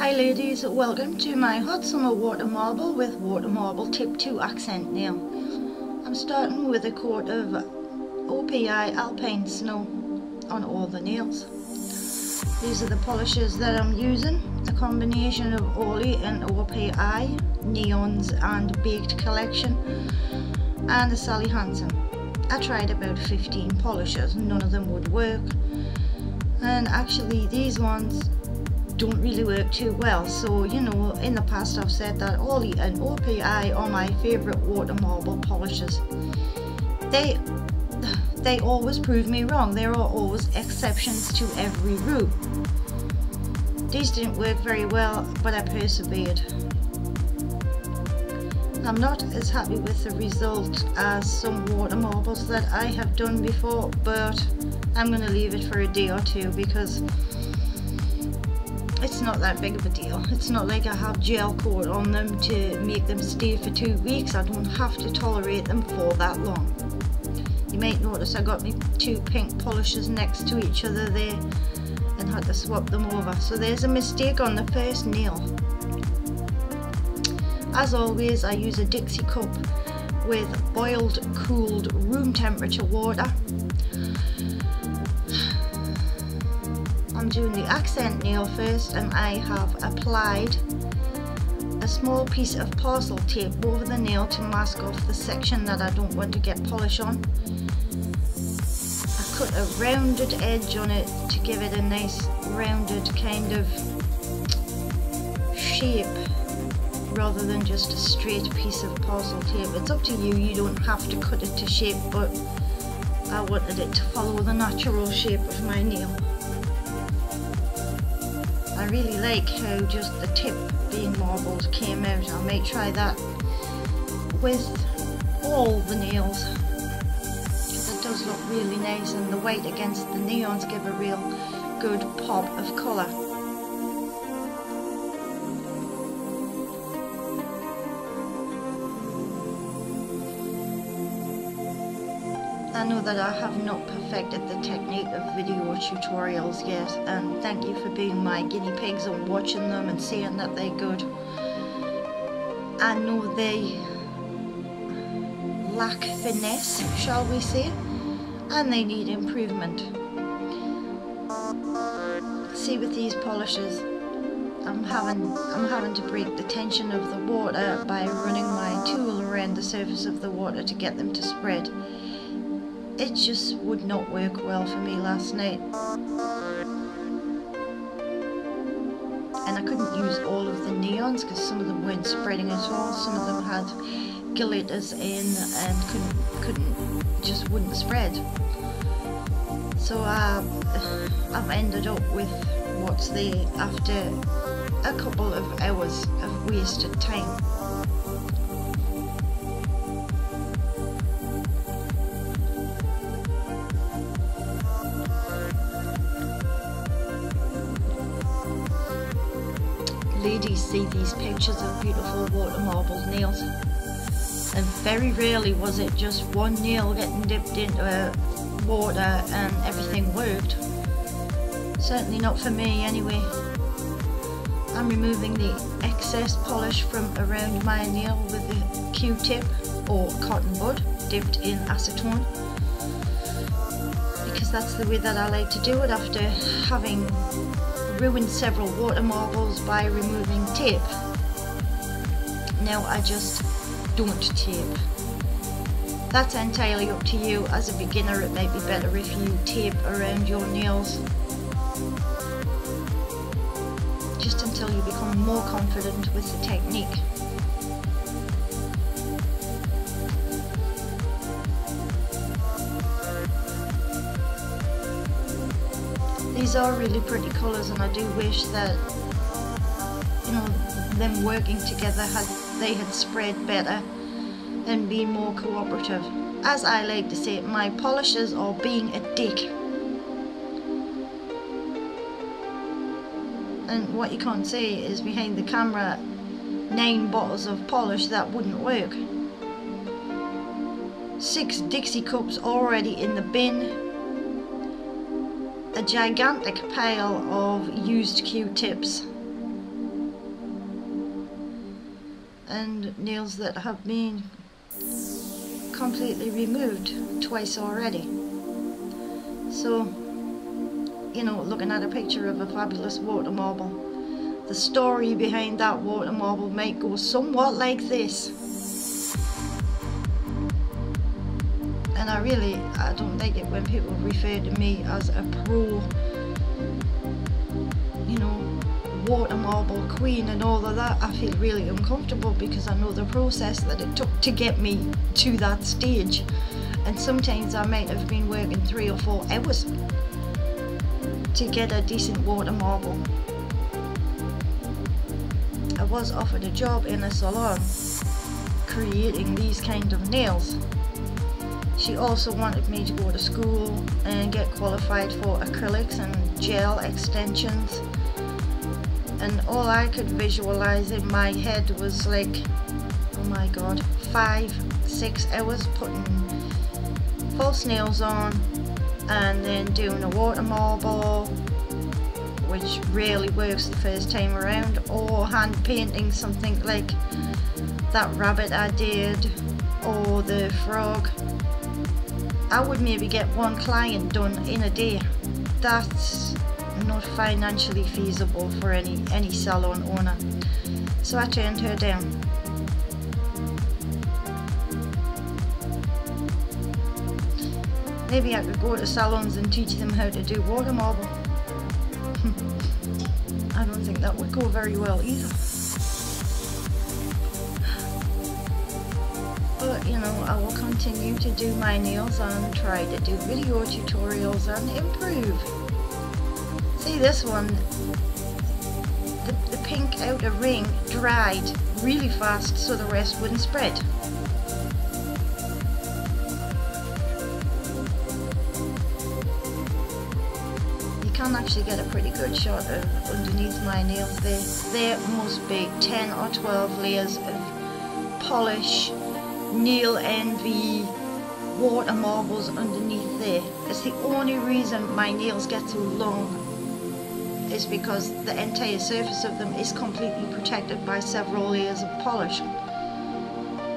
Hi ladies, welcome to my hot summer water marble with water marble tip 2 accent nail. I'm starting with a coat of OPI Alpine Snow on all the nails. These are the polishes that I'm using, a combination of Orly and OPI, Neons and Baked Collection and a Sally Hansen. I tried about 15 polishes, none of them would work and actually these ones don't really work too well. So you know in the past I've said that Orly and OPI are my favorite water marble polishes they they always prove me wrong. There are always exceptions to every rule. These didn't work very well but I persevered. I'm not as happy with the result as some water marbles that I have done before but I'm going to leave it for a day or two because it's not that big of a deal. It's not like I have gel coat on them to make them stay for two weeks. I don't have to tolerate them for that long. You might notice I got my two pink polishes next to each other there and had to swap them over. So there's a mistake on the first nail. As always, I use a Dixie cup with boiled, cooled, room temperature water I'm doing the accent nail first and I have applied a small piece of parcel tape over the nail to mask off the section that I don't want to get polish on. I cut a rounded edge on it to give it a nice rounded kind of shape rather than just a straight piece of parcel tape. It's up to you, you don't have to cut it to shape but I wanted it to follow the natural shape of my nail. I really like how just the tip being marbled came out. I might try that with all the nails it does look really nice and the white against the neons give a real good pop of colour. I know that I have not perfected the technique of video tutorials yet and thank you for being my guinea pigs and watching them and seeing that they're good. I know they lack finesse, shall we say, and they need improvement. See with these polishes, I'm having I'm having to break the tension of the water by running my tool around the surface of the water to get them to spread it just would not work well for me last night. And I couldn't use all of the neons because some of them weren't spreading at all. Some of them had glitters in and couldn't, couldn't just wouldn't spread. So uh, I've ended up with what's there after a couple of hours of wasted time. Ladies see these pictures of beautiful water marble nails and very rarely was it just one nail getting dipped into uh, water and everything worked. Certainly not for me anyway. I'm removing the excess polish from around my nail with a Q-tip or cotton bud dipped in acetone because that's the way that I like to do it after having ruined several water marbles by removing tape. Now I just don't tape. That's entirely up to you. As a beginner it might be better if you tape around your nails just until you become more confident with the technique. These are really pretty colours and I do wish that, you know, them working together had they had spread better and been more cooperative. As I like to say, my polishes are being a dick. And what you can't see is behind the camera, nine bottles of polish that wouldn't work. Six Dixie cups already in the bin a gigantic pile of used Q-tips and nails that have been completely removed twice already. So, you know, looking at a picture of a fabulous water marble, the story behind that water marble might go somewhat like this. And I really, I don't like it when people refer to me as a pro, you know, water marble queen and all of that. I feel really uncomfortable because I know the process that it took to get me to that stage. And sometimes I might have been working three or four hours to get a decent water marble. I was offered a job in a salon creating these kind of nails. She also wanted me to go to school and get qualified for acrylics and gel extensions. And all I could visualize in my head was like oh my god five six hours putting false nails on and then doing a water marble which really works the first time around or hand painting something like that rabbit I did or the frog I would maybe get one client done in a day that's not financially feasible for any any salon owner so I turned her down Maybe I could go to salons and teach them how to do water marble. I don't think that would go very well either. But you know, I will continue to do my nails and try to do video tutorials and improve. See this one, the, the pink outer ring dried really fast so the rest wouldn't spread. You can actually get a pretty good shot of underneath my nails there. There must be 10 or 12 layers of polish, nail envy, water marbles underneath there. It's the only reason my nails get so long is because the entire surface of them is completely protected by several layers of polish.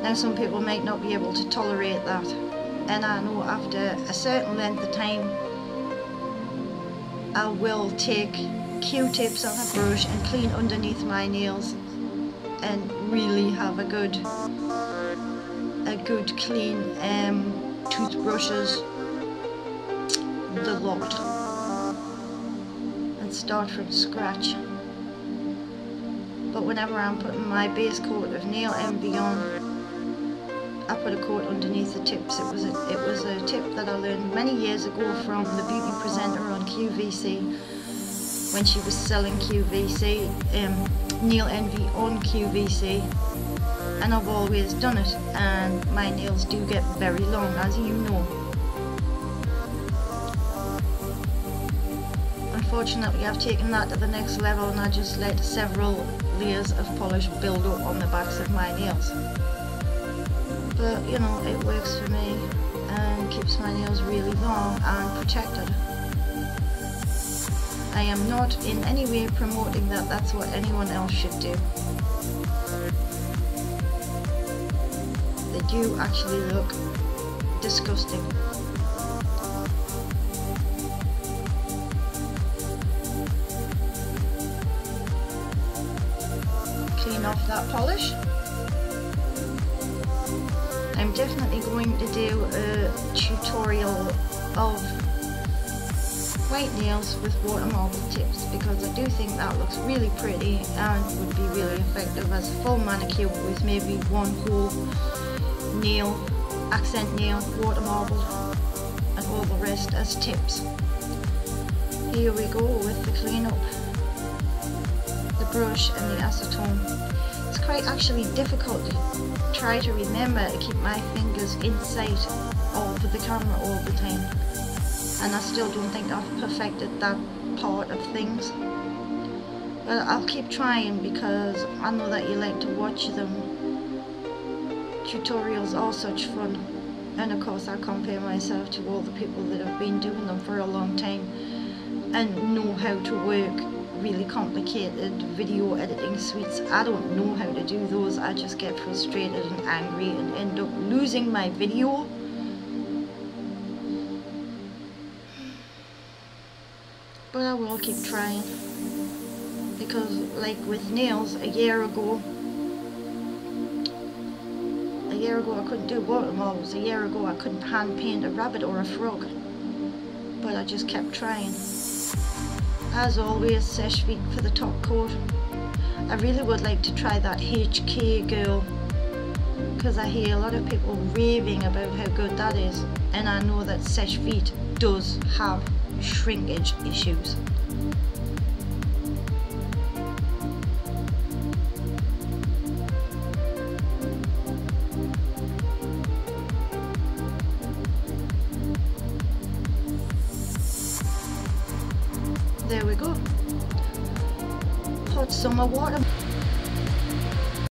Now some people might not be able to tolerate that and I know after a certain length of time I will take Q-tips on a brush and clean underneath my nails and really have a good a good clean um, toothbrushes. The lot. And start from scratch. But whenever I'm putting my base coat of nail envy on I put a coat underneath the tips. It was a, it was a tip that I learned many years ago from the beauty presenter on QVC when she was selling QVC, um, Nail Envy on QVC and I've always done it and my nails do get very long as you know. Unfortunately I've taken that to the next level and I just let several layers of polish build up on the backs of my nails but you know it works for me and keeps my nails really long and protected. I am not in any way promoting that that's what anyone else should do. They do actually look disgusting. Clean off that polish. I'm definitely going to do a tutorial of white nails with water marble tips because I do think that looks really pretty and would be really effective as a full manicure with maybe one whole nail, accent nail, water marble and all the rest as tips. Here we go with the cleanup, the brush and the acetone it's quite actually difficult to try to remember to keep my fingers in sight of the camera all the time. And I still don't think I've perfected that part of things. But I'll keep trying because I know that you like to watch them. Tutorials are such fun. And of course I compare myself to all the people that have been doing them for a long time and know how to work really complicated video editing suites. I don't know how to do those. I just get frustrated and angry and end up losing my video. But I will keep trying. Because like with nails, a year ago, a year ago I couldn't do water marbles. A year ago I couldn't hand paint a rabbit or a frog. But I just kept trying. As always, Vite for the top coat. I really would like to try that HK girl because I hear a lot of people raving about how good that is and I know that Seche Vite does have shrinkage issues. There we go. Hot summer water.